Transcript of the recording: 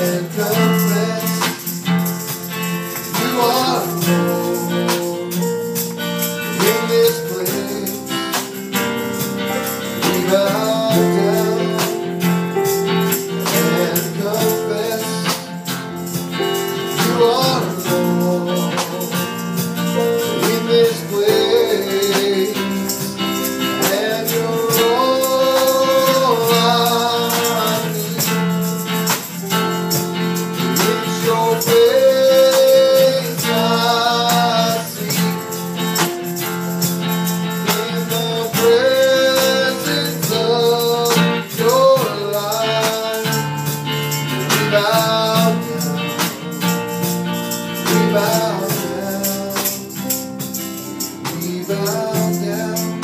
and bow down, we bow down,